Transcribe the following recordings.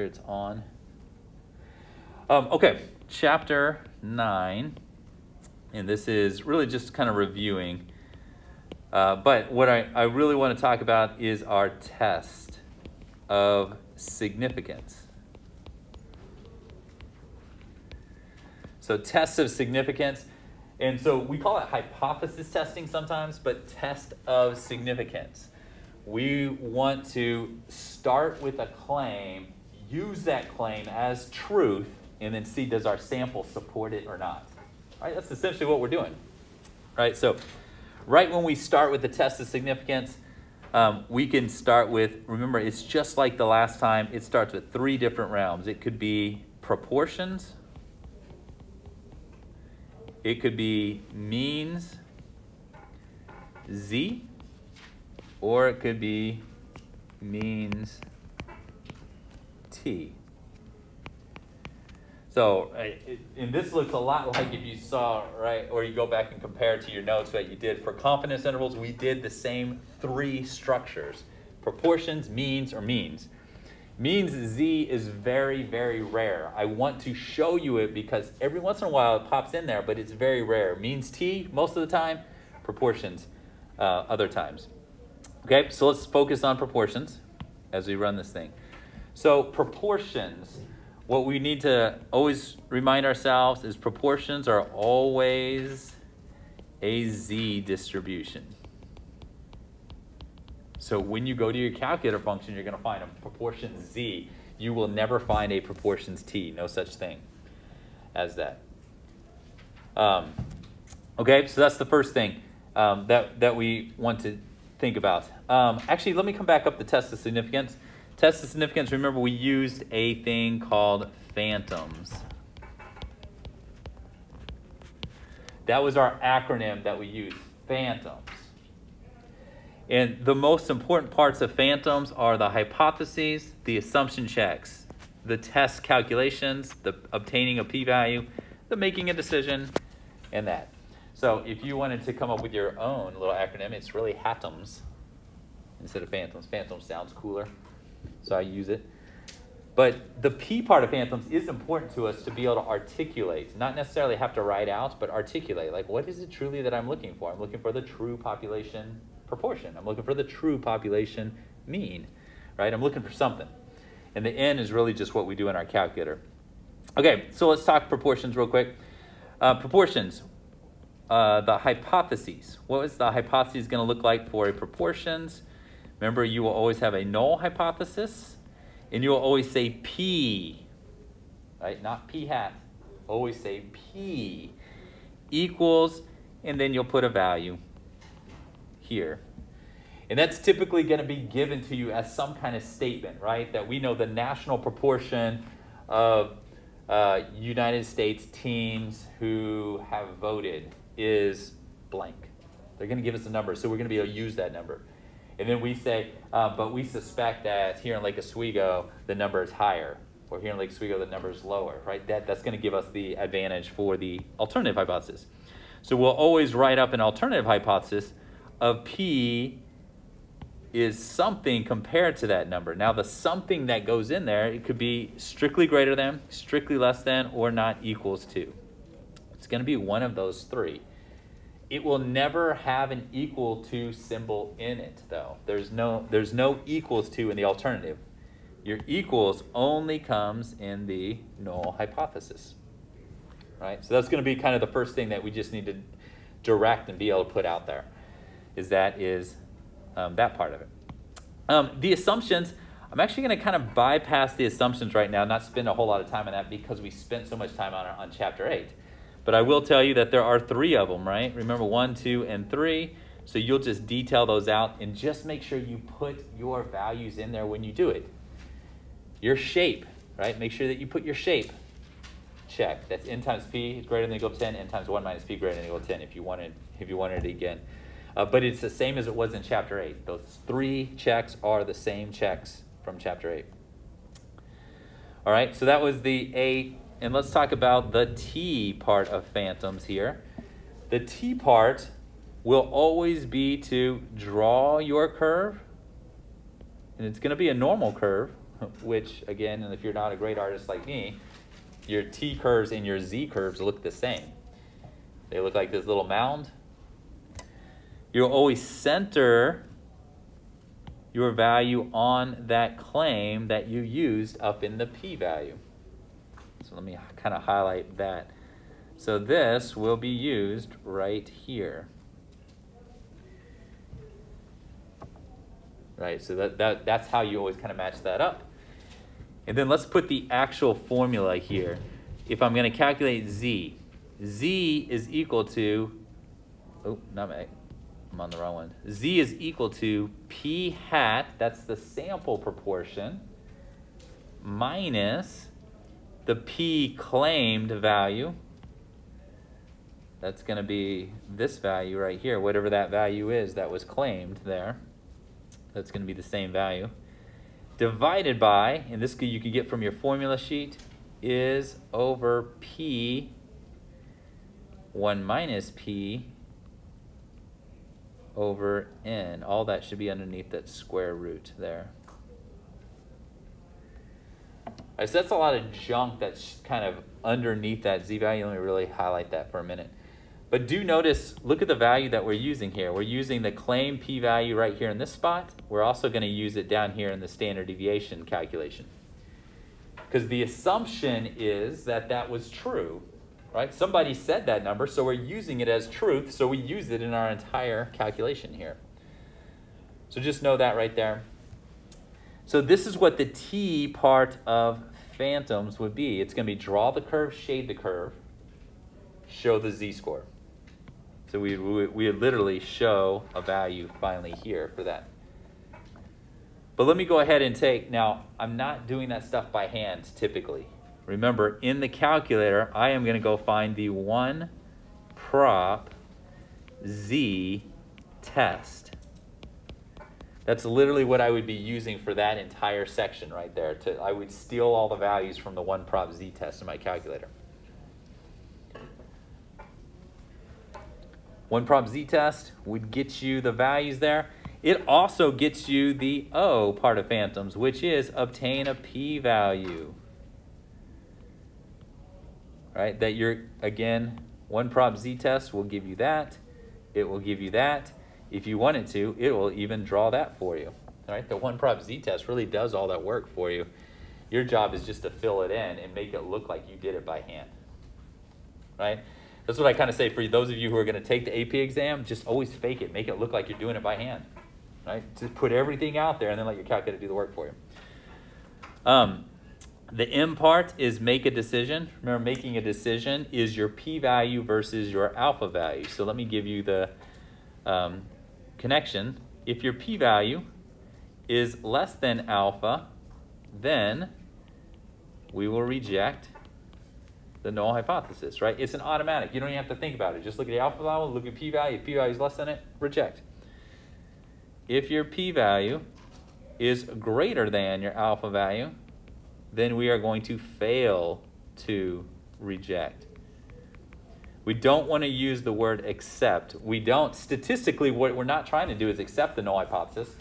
sure it's on. Um, okay, chapter 9. And this is really just kind of reviewing. Uh, but what I, I really want to talk about is our test of significance. So, tests of significance. And so we call it hypothesis testing sometimes, but test of significance. We want to start with a claim, use that claim as truth, and then see does our sample support it or not. Right? That's essentially what we're doing. Right? So, right when we start with the test of significance, um, we can start with, remember, it's just like the last time, it starts with three different realms. It could be proportions, it could be means, z, or it could be means t. So, and this looks a lot like if you saw, right, or you go back and compare to your notes that you did for confidence intervals, we did the same three structures proportions, means, or means. Means Z is very, very rare. I want to show you it because every once in a while it pops in there, but it's very rare. Means T most of the time, proportions uh, other times. Okay, so let's focus on proportions as we run this thing. So, proportions what we need to always remind ourselves is proportions are always a z distribution. So when you go to your calculator function, you're going to find a proportion z. You will never find a proportions t. No such thing as that. Um, okay, so that's the first thing um, that, that we want to think about. Um, actually, let me come back up the test of significance. Test of significance, remember we used a thing called phantoms. That was our acronym that we used, phantoms. And the most important parts of phantoms are the hypotheses, the assumption checks, the test calculations, the obtaining a p-value, the making a decision, and that. So if you wanted to come up with your own little acronym, it's really HATOMS instead of phantoms. Phantoms sounds cooler so I use it. But the P part of phantoms is important to us to be able to articulate, not necessarily have to write out, but articulate. Like, what is it truly that I'm looking for? I'm looking for the true population proportion. I'm looking for the true population mean, right? I'm looking for something. And the N is really just what we do in our calculator. Okay, so let's talk proportions real quick. Uh, proportions, uh, the hypotheses. What is the hypothesis going to look like for a proportions? Remember, you will always have a null hypothesis, and you will always say P, right? Not P hat. Always say P equals, and then you'll put a value here. And that's typically going to be given to you as some kind of statement, right? That we know the national proportion of uh, United States teams who have voted is blank. They're going to give us a number, so we're going to be able to use that number. And then we say, uh, but we suspect that here in Lake Oswego, the number is higher, or here in Lake Oswego, the number is lower, right? That, that's going to give us the advantage for the alternative hypothesis. So we'll always write up an alternative hypothesis of P is something compared to that number. Now, the something that goes in there, it could be strictly greater than, strictly less than, or not equals to. It's going to be one of those three. It will never have an equal to symbol in it, though. There's no, there's no equals to in the alternative. Your equals only comes in the null hypothesis. Right? So that's going to be kind of the first thing that we just need to direct and be able to put out there. Is that is um, that part of it. Um, the assumptions, I'm actually going to kind of bypass the assumptions right now, not spend a whole lot of time on that because we spent so much time on, on chapter 8. But I will tell you that there are three of them, right? Remember one, two, and three. So you'll just detail those out and just make sure you put your values in there when you do it. Your shape, right? Make sure that you put your shape. Check. That's n times p greater than or equal to 10, n times 1 minus p greater than or equal to 10 if you wanted, if you wanted it again. Uh, but it's the same as it was in chapter 8. Those three checks are the same checks from chapter 8. All right, so that was the A and let's talk about the T part of phantoms here. The T part will always be to draw your curve, and it's going to be a normal curve, which again, and if you're not a great artist like me, your t curves and your z curves look the same. They look like this little mound. You'll always center your value on that claim that you used up in the p-value. So let me kind of highlight that. So this will be used right here. Right, so that, that, that's how you always kind of match that up. And then let's put the actual formula here. If I'm going to calculate z, z is equal to, oh, not my, I'm on the wrong one. z is equal to p hat, that's the sample proportion, minus the p claimed value. That's going to be this value right here, whatever that value is that was claimed there. That's going to be the same value. Divided by, and this you could get from your formula sheet, is over p 1 minus p over n. All that should be underneath that square root there. So that's a lot of junk that's kind of underneath that z value. Let me really highlight that for a minute. But do notice, look at the value that we're using here. We're using the claim p-value right here in this spot. We're also going to use it down here in the standard deviation calculation. Because the assumption is that that was true right? Somebody said that number, so we're using it as truth, so we use it in our entire calculation here. So just know that right there. So this is what the T part of phantoms would be. It's going to be draw the curve, shade the curve, show the z-score. So we, we, we would literally show a value finally here for that. But let me go ahead and take, now I'm not doing that stuff by hand typically. Remember, in the calculator, I am going to go find the one prop z test. That's literally what I would be using for that entire section right there. To, I would steal all the values from the one prop z test in my calculator. One prop z test would get you the values there. It also gets you the O part of phantoms, which is obtain a p-value right? That you're, again, one prop z-test will give you that. It will give you that. If you want it to, it will even draw that for you, all right? The one prop z-test really does all that work for you. Your job is just to fill it in and make it look like you did it by hand, right? That's what I kind of say for those of you who are going to take the AP exam, just always fake it. Make it look like you're doing it by hand, right? Just put everything out there and then let your calculator do the work for you. Um, the M part is make a decision. Remember, making a decision is your p-value versus your alpha value. So let me give you the um, connection. If your p-value is less than alpha, then we will reject the null hypothesis, right? It's an automatic. You don't even have to think about it. Just look at the alpha value, look at p-value. If p-value is less than it, reject. If your p-value is greater than your alpha value, then we are going to fail to reject. We don't want to use the word accept. We don't, statistically, what we're not trying to do is accept the null hypothesis.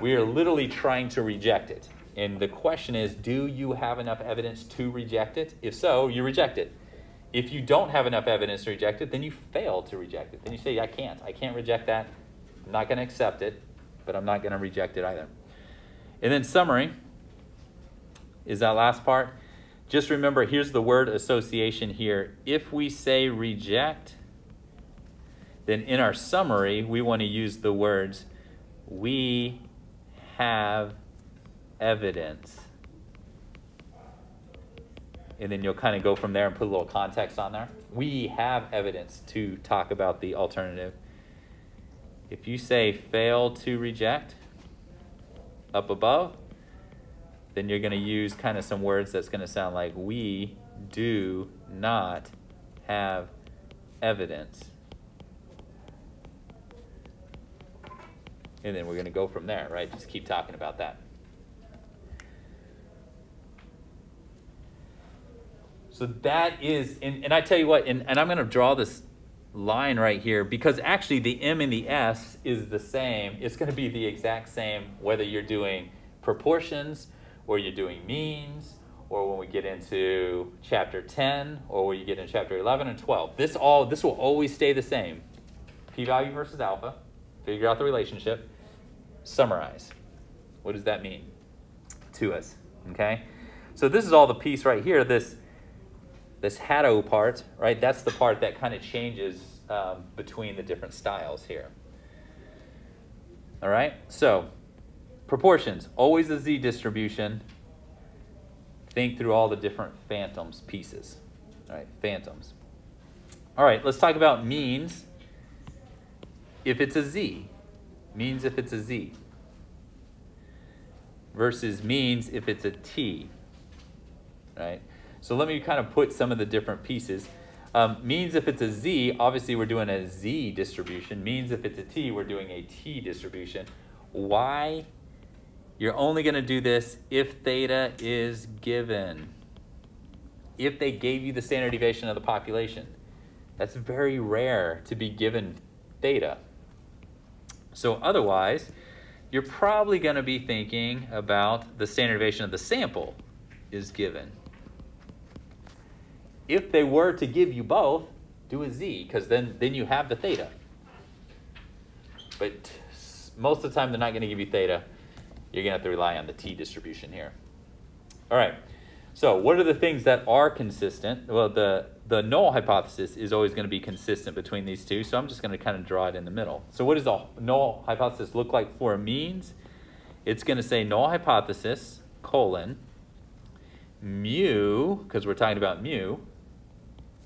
We are literally trying to reject it. And the question is, do you have enough evidence to reject it? If so, you reject it. If you don't have enough evidence to reject it, then you fail to reject it. Then you say, I can't. I can't reject that. I'm not going to accept it, but I'm not going to reject it either. And then summary, is that last part. Just remember, here's the word association here. If we say reject, then in our summary, we want to use the words, we have evidence. And then you'll kind of go from there and put a little context on there. We have evidence to talk about the alternative. If you say fail to reject up above, then you're going to use kind of some words that's going to sound like we do not have evidence. And then we're going to go from there, right? Just keep talking about that. So that is, and, and I tell you what, and, and I'm going to draw this line right here because actually the M and the S is the same. It's going to be the exact same whether you're doing proportions or you're doing means, or when we get into chapter 10, or when you get in chapter 11 and 12. This all this will always stay the same. P-value versus alpha, figure out the relationship, summarize. What does that mean to us? Okay? So this is all the piece right here, this this Haddo part, right? That's the part that kind of changes um, between the different styles here. All right, so proportions, always a z distribution. Think through all the different phantoms pieces. All right, phantoms. All right, let's talk about means if it's a z. Means if it's a z. Versus means if it's a t. Right? So let me kind of put some of the different pieces. Um, means if it's a z, obviously we're doing a z distribution. Means if it's a t, we're doing a t distribution. Why? You're only going to do this if theta is given. If they gave you the standard deviation of the population. That's very rare to be given theta. So otherwise, you're probably going to be thinking about the standard deviation of the sample is given. If they were to give you both, do a z, because then, then you have the theta. But most of the time, they're not going to give you theta. You're going to have to rely on the t distribution here. All right. So what are the things that are consistent? Well, the, the null hypothesis is always going to be consistent between these two, so I'm just going to kind of draw it in the middle. So what does the null hypothesis look like for a means? It's going to say null hypothesis, colon, mu, because we're talking about mu,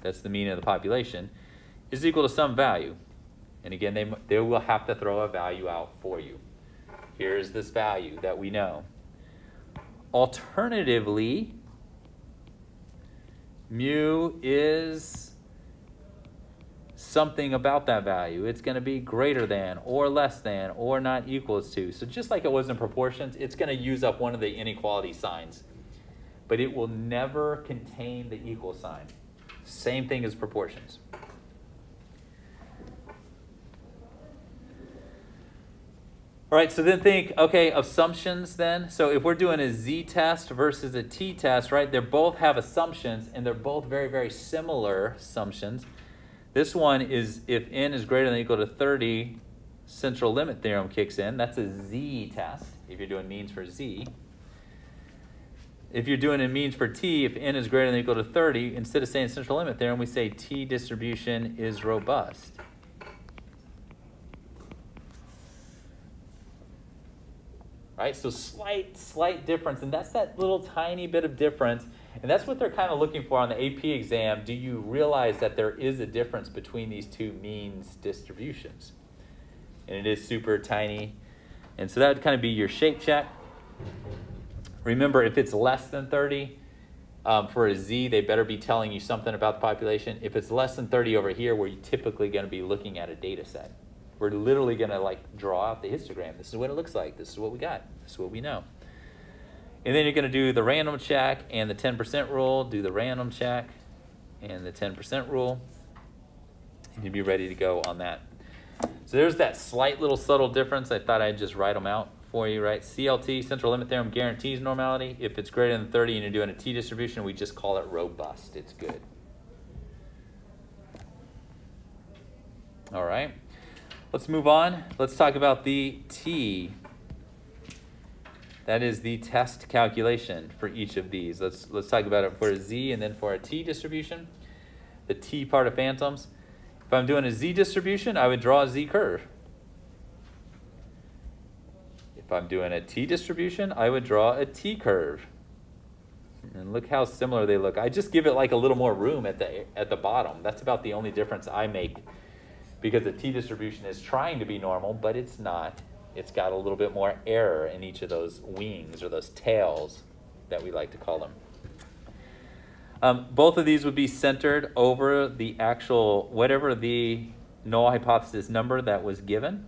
that's the mean of the population, is equal to some value. And again, they, they will have to throw a value out for you. Here's this value that we know. Alternatively, mu is something about that value. It's going to be greater than or less than or not equals to. So just like it was in proportions, it's going to use up one of the inequality signs. But it will never contain the equal sign. Same thing as proportions. All right, so then think, okay, assumptions then. So if we're doing a z-test versus a t-test, right, they both have assumptions, and they're both very, very similar assumptions. This one is if n is greater than or equal to 30, central limit theorem kicks in. That's a z-test, if you're doing means for z. If you're doing a means for t, if n is greater than or equal to 30, instead of saying central limit theorem, we say t distribution is robust. Right, so slight, slight difference, and that's that little tiny bit of difference, and that's what they're kind of looking for on the AP exam. Do you realize that there is a difference between these two means distributions? And it is super tiny, and so that would kind of be your shape check. Remember, if it's less than 30, um, for a Z, they better be telling you something about the population. If it's less than 30 over here, we're typically going to be looking at a data set. We're literally going to like draw out the histogram. This is what it looks like. This is what we got. This is what we know. And then you're going to do the random check and the 10% rule. Do the random check and the 10% rule. And you'll be ready to go on that. So there's that slight little subtle difference. I thought I'd just write them out for you, right? CLT, central limit theorem, guarantees normality. If it's greater than 30 and you're doing a t distribution, we just call it robust. It's good. All right. Let's move on. Let's talk about the t. That is the test calculation for each of these. Let's, let's talk about it for a z and then for a t distribution. The t part of phantoms. If I'm doing a z distribution, I would draw a z curve. If I'm doing a t-distribution, I would draw a t-curve. And look how similar they look. I just give it like a little more room at the, at the bottom. That's about the only difference I make because the t-distribution is trying to be normal, but it's not. It's got a little bit more error in each of those wings or those tails that we like to call them. Um, both of these would be centered over the actual, whatever the null hypothesis number that was given.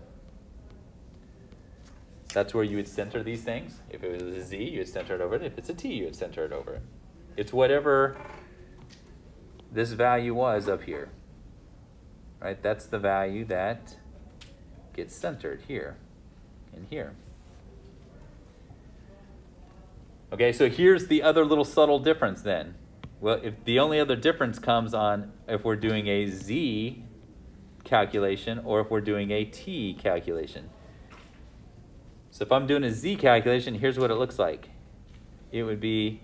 That's where you would center these things. If it was a Z, you would center it over it. If it's a T, you would center it over it. It's whatever this value was up here. Right? That's the value that gets centered here and here. Okay, so here's the other little subtle difference then. Well, if the only other difference comes on if we're doing a z calculation or if we're doing a t calculation. So if I'm doing a z calculation, here's what it looks like. It would be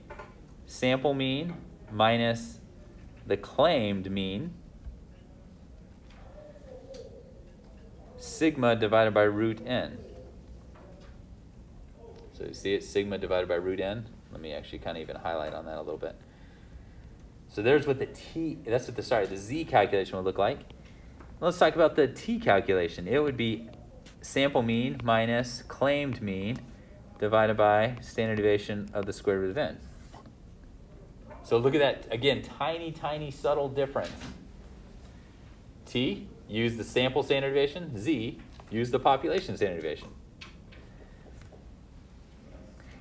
sample mean minus the claimed mean sigma divided by root n. So you see it, sigma divided by root n. Let me actually kind of even highlight on that a little bit. So there's what the t, that's what the, sorry, the z calculation would look like. Let's talk about the t calculation. It would be sample mean minus claimed mean divided by standard deviation of the square root of n. So look at that, again, tiny, tiny, subtle difference. T, use the sample standard deviation. Z, use the population standard deviation.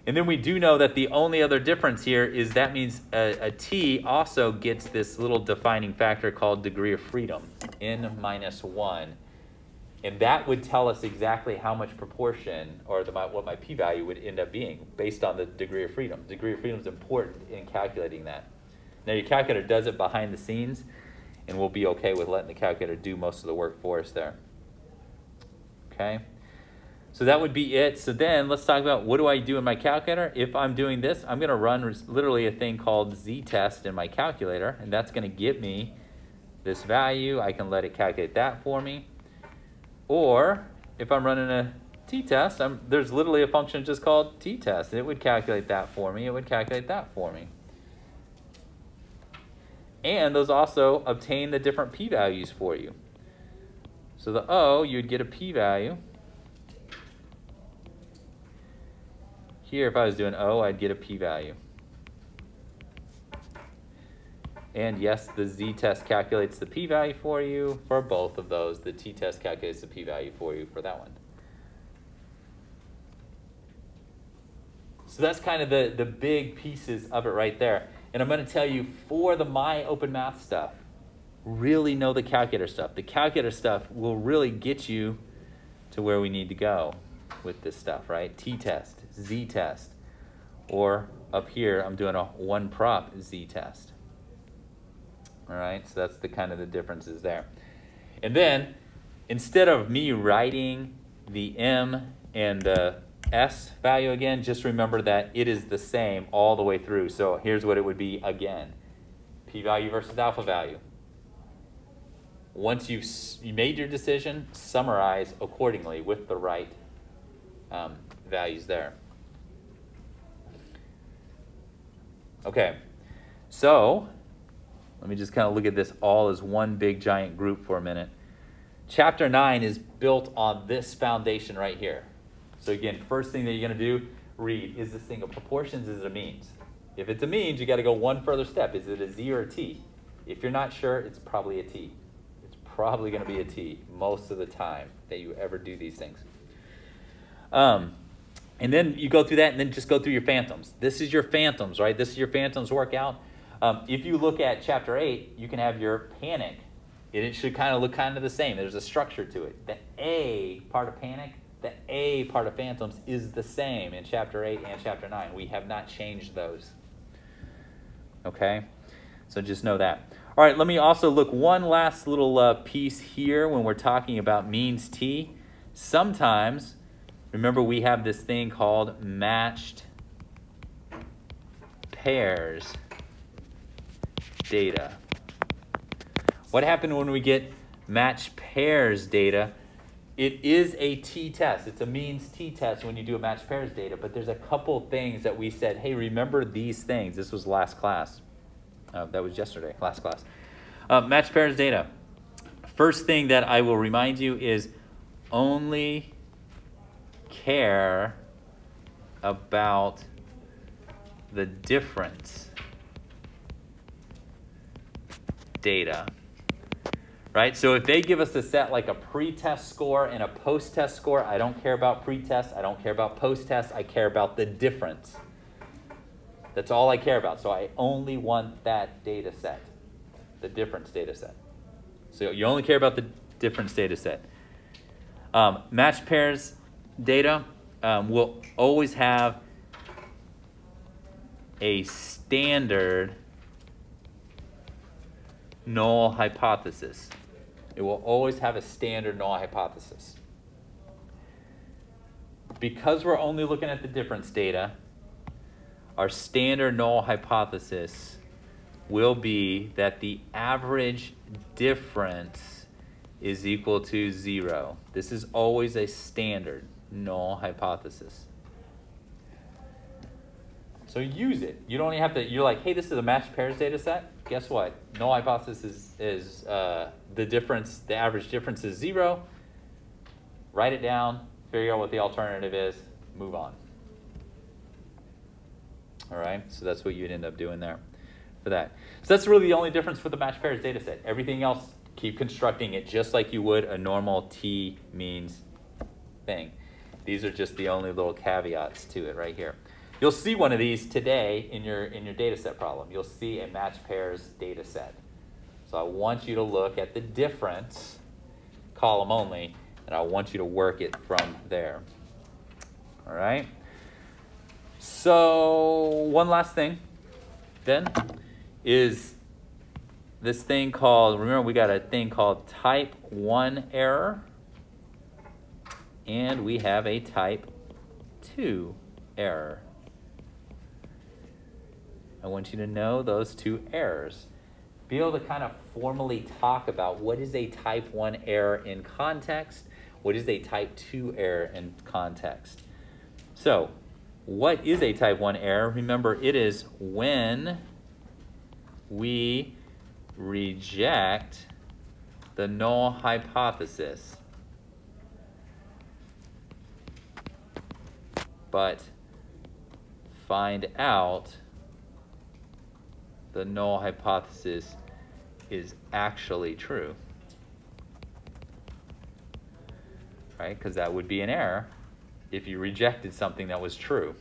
And then we do know that the only other difference here is that means a, a t also gets this little defining factor called degree of freedom, n minus 1. And that would tell us exactly how much proportion or the, what my p-value would end up being based on the degree of freedom. Degree of freedom is important in calculating that. Now your calculator does it behind the scenes, and we'll be okay with letting the calculator do most of the work for us there. Okay? So that would be it. So then let's talk about what do I do in my calculator? If I'm doing this, I'm going to run literally a thing called z-test in my calculator, and that's going to give me this value. I can let it calculate that for me. Or if I'm running a t-test, there's literally a function just called t-test. It would calculate that for me. It would calculate that for me. And those also obtain the different p-values for you. So the O, you'd get a p-value. Here, if I was doing O, I'd get a p-value. And yes, the z-test calculates the p-value for you for both of those. The t-test calculates the p-value for you for that one. So that's kind of the, the big pieces of it right there. And I'm going to tell you for the My Open Math stuff, really know the calculator stuff. The calculator stuff will really get you to where we need to go with this stuff, right? T-test, Z-test, or up here, I'm doing a one prop Z-test. All right, so that's the kind of the differences there. And then instead of me writing the M and the S value again, just remember that it is the same all the way through. So here's what it would be again. P-value versus alpha value. Once you've you made your decision, summarize accordingly with the right um, values there. Okay, so let me just kind of look at this all as one big giant group for a minute. Chapter 9 is built on this foundation right here. So again, first thing that you're going to do, read, is this thing a proportions, is it a means? If it's a means, you got to go one further step. Is it a Z or a T? If you're not sure, it's probably a T. It's probably going to be a T most of the time that you ever do these things. Um, and then you go through that and then just go through your phantoms. This is your phantoms, right? This is your phantoms workout. Um, if you look at chapter 8, you can have your panic. And it should kind of look kind of the same. There's a structure to it. The A part of panic, the A part of phantoms is the same in chapter 8 and chapter 9. We have not changed those. Okay? So just know that. All right, let me also look one last little uh, piece here when we're talking about means T. Sometimes, remember we have this thing called matched pairs data. What happened when we get match pairs data? It is a t-test. It's a means t-test when you do a match pairs data, but there's a couple things that we said, hey, remember these things. This was last class. Uh, that was yesterday, last class. Uh, match pairs data. First thing that I will remind you is only care about the difference data. Right? So if they give us a set like a pre-test score and a post-test score, I don't care about pre-test, I don't care about post-test, I care about the difference. That's all I care about. So I only want that data set, the difference data set. So you only care about the difference data set. Um, match pairs data um, will always have a standard null hypothesis. It will always have a standard null hypothesis. Because we're only looking at the difference data, our standard null hypothesis will be that the average difference is equal to zero. This is always a standard null hypothesis. So use it. You don't even have to, you're like, hey, this is a matched pairs data set. Guess what? Null hypothesis is, is uh, the difference, the average difference is zero. Write it down, figure out what the alternative is, move on. All right, so that's what you'd end up doing there for that. So that's really the only difference for the matched pairs data set. Everything else, keep constructing it just like you would a normal t means thing. These are just the only little caveats to it right here. You'll see one of these today in your, in your data set problem. You'll see a match pairs data set. So I want you to look at the difference column only, and I want you to work it from there. All right? So one last thing then is this thing called, remember we got a thing called type 1 error, and we have a type 2 error. I want you to know those two errors. Be able to kind of formally talk about what is a type 1 error in context, what is a type 2 error in context. So, what is a type 1 error? Remember, it is when we reject the null hypothesis. But find out the null hypothesis is actually true. Right? Because that would be an error if you rejected something that was true.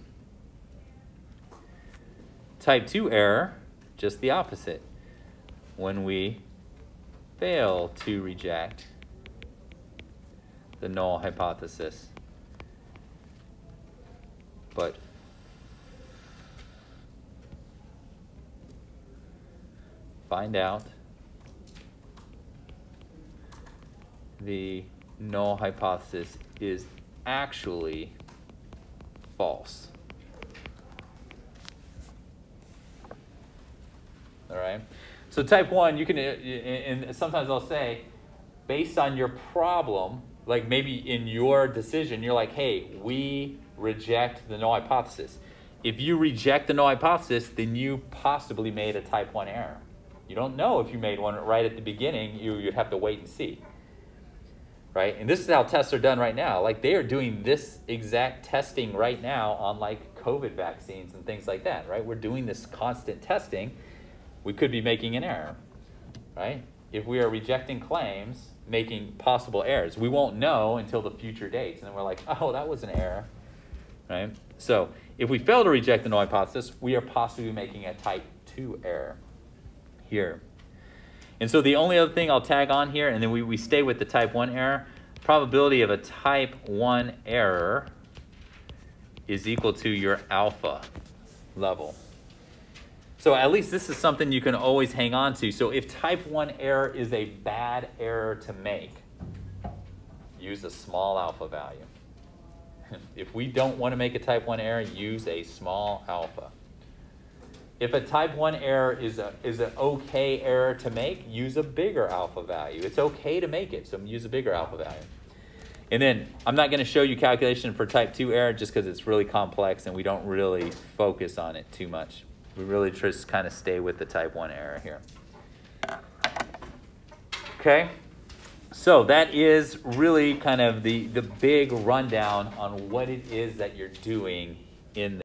Type 2 error, just the opposite. When we fail to reject the null hypothesis, but find out the null hypothesis is actually false. All right. So type one, you can, uh, and sometimes I'll say, based on your problem, like maybe in your decision, you're like, hey, we reject the null hypothesis. If you reject the null hypothesis, then you possibly made a type one error. You don't know if you made one right at the beginning. You, you'd have to wait and see. Right? And this is how tests are done right now. Like they are doing this exact testing right now on like COVID vaccines and things like that, right? We're doing this constant testing. We could be making an error, right? If we are rejecting claims, making possible errors, we won't know until the future dates. And then we're like, oh, that was an error, right? So if we fail to reject the null hypothesis, we are possibly making a type 2 error here. And so the only other thing I'll tag on here, and then we, we stay with the type 1 error, probability of a type 1 error is equal to your alpha level. So at least this is something you can always hang on to. So if type 1 error is a bad error to make, use a small alpha value. if we don't want to make a type 1 error, use a small alpha. If a type 1 error is, a, is an okay error to make, use a bigger alpha value. It's okay to make it, so use a bigger alpha value. And then I'm not going to show you calculation for type 2 error just because it's really complex and we don't really focus on it too much. We really just kind of stay with the type 1 error here. Okay, so that is really kind of the, the big rundown on what it is that you're doing in